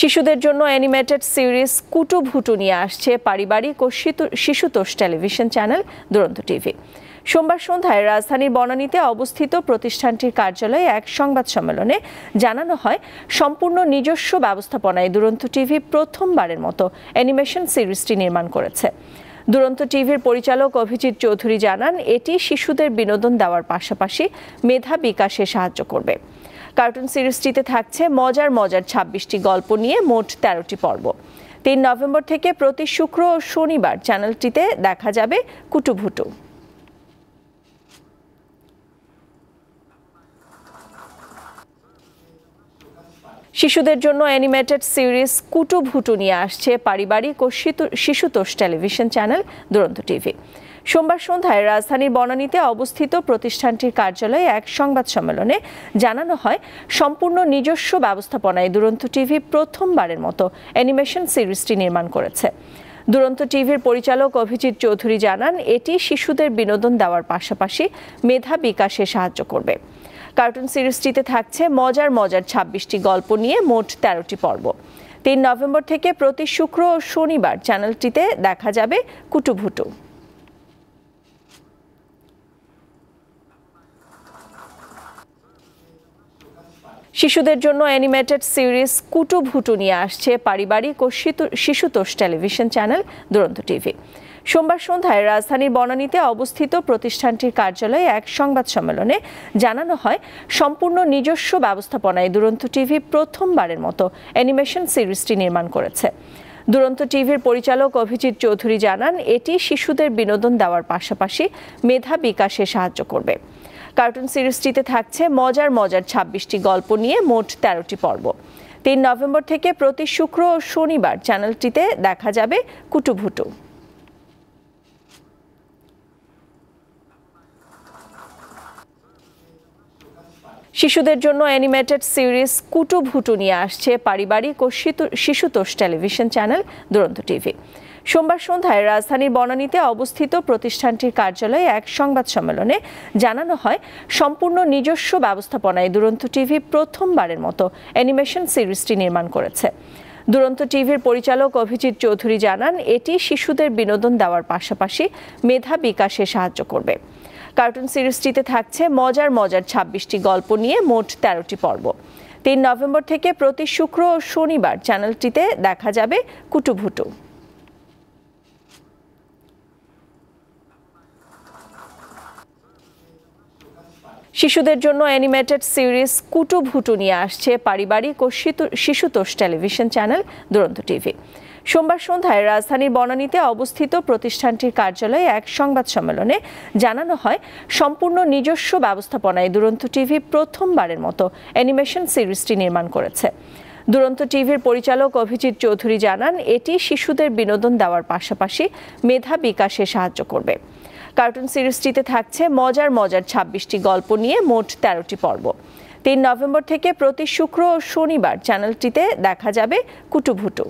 শিশুদের জন্য animated series কুটু ভুটু নিয়ে আসছে পারিবারিক ও শিশুতোষ টেলিভিশন চ্যানেল দুরন্ত টিভি সোমবার সন্ধ্যায় রাজধানীর বনানীতে অবস্থিত প্রতিষ্ঠানটির কার্যালয়ে এক সংবাদ সম্মেলনে জানানো হয়, সম্পূর্ণ নিজস্ব ব্যবস্থাপনায় দুরন্ত টিভি প্রথমবারের মতো অ্যানিমেশন সিরিজটি নির্মাণ করেছে। দুরন্ত টিভির পরিচালক অভিজিৎ চৌধুরী জানান, এটি শিশুদের বিনোদন দেওয়ার পাশাপাশি মেধা বিকাশে সাহায্য করবে। কার্টুন সিরিজটিতে থাকছে মজার মজার ছাব্বিশটি গল্প নিয়ে মোট তেরোটি পর্ব। তিন নভেম্বর থেকে প্রতি শুক্র ও শনিবার চ্যানেলটিতে দেখা যাবে কুটুভুটু। শিশুদের জন্য অ্যানিমেটেড সিরিজ কুটু ভুটু নিয়ে আসছে পারিবারিক ও শিশুতোষ টেলিভিশন চ্যানেল দুরন্ত টিভি। সোমবার সন্ধ্যায় রাজধানীর বনানীতে অবস্থিত প্রতিষ্ঠানটির কার্যালয়ে এক সংবাদ সম্মেলনে জানানো হয়, সম্পূর্ণ নিজস্ব ব্যবস্থাপনায় দুরন্ত টিভি প্রথমবারের মতো অ্যানিমেশন সিরিজটি নির্মাণ করেছে। দুরন্ত টিভির পরিচালক অভিজিৎ চৌধুরী জানান, এটি শিশুদের বিনোদন দেওয়ার পাশাপাশি মেধা বিকাশে সাহায্য করবে। কার্টুন সিরিজটিতে থাকছে মজার মজার ছাব্বিশটি গল্প নিয়ে মোট তেরোটি পর্ব। তিন নভেম্বর থেকে প্রতি শুক্র ও শনিবার চ্যানেলটিতে দেখা যাবে কুটুভুটু। শিশুদের জন্য অ্যানিমেটেড সিরিজ কুটু ভুটু নিয়ে আসছে পারিবারিক ও শিশুতোষ টেলিভিশন চ্যানেল দুরন্ত টিভি সোমবার সন্ধ্যায় রাজধানীর বনানীতে অবস্থিত প্রতিষ্ঠানটির কার্যালয়ে এক সংবাদ সম্মেলনে জানানো হয়, সম্পূর্ণ নিজস্ব ব্যবস্থাপনায় দুরন্ত টিভি প্রথমবারের মতো অ্যানিমেশন সিরিজটি নির্মাণ করেছে। দুরন্ত টিভির পরিচালক অভিজিৎ চৌধুরী জানান, এটি শিশুদের বিনোদন দেওয়ার পাশাপাশি মেধা বিকাশে সাহায্য করবে। কার্টুন সিরিজটিতে থাকছে মজার মজার ছাব্বিশটি গল্প নিয়ে মোট তেরোটি পর্ব। তিন নভেম্বর থেকে প্রতি শুক্র ও শনিবার চ্যানেলটিতে দেখা যাবে কুটুভুটু। শিশুদের জন্য অ্যানিমেটেড সিরিজ কুটু ভুটু নিয়ে আসছে পারিবারিক ও শিশুতোষ টেলিভিশন চ্যানেল দুরন্ত টিভি। সোমবার সন্ধ্যায় রাজধানীর বনানীতে অবস্থিত প্রতিষ্ঠানটির কার্যালয়ে এক সংবাদ সম্মেলনে জানানো হয়, সম্পূর্ণ নিজস্ব ব্যবস্থাপনায় দুরন্ত টিভি প্রথমবারের মতো অ্যানিমেশন সিরিজটি নির্মাণ করেছে। দুরন্ত টিভির পরিচালক অভিজিৎ চৌধুরী জানান, এটি শিশুদের বিনোদন দেওয়ার পাশাপাশি মেধা বিকাশে সাহায্য করবে। কার্টুন সিরিজটিতে থাকছে মজার মজার ছাব্বিশটি গল্প নিয়ে মোট তেরোটি পর্ব। তিন নভেম্বর থেকে প্রতি শুক্র ও শনিবার চ্যানেলটিতে দেখা যাবে কুটুভুটু। শিশুদের জন্য অ্যানিমেটেড সিরিজ কুটু ভুটু নিয়ে আসছে পারিবারিক ও শিশুতোষ টেলিভিশন চ্যানেল দুরন্ত টিভি সোমবার সন্ধ্যায় রাজধানীর বনানীতে অবস্থিত প্রতিষ্ঠানটির কার্যালয়ে এক সংবাদ সম্মেলনে জানানো হয়, সম্পূর্ণ নিজস্ব ব্যবস্থাপনায় দুরন্ত টিভি প্রথমবারের মতো অ্যানিমেশন সিরিজটি নির্মাণ করেছে। দুরন্ত টিভির পরিচালক অভিজিৎ চৌধুরী জানান, এটি শিশুদের বিনোদন দেওয়ার পাশাপাশি মেধা বিকাশে সাহায্য করবে। কার্টুন সিরিজটিতে থাকছে মজার মজার ছাব্বিশটি গল্প নিয়ে মোট তেরোটি পর্ব। তিন নভেম্বর থেকে প্রতি শুক্র ও শনিবার চ্যানেলটিতে দেখা যাবে কুটুভুটু।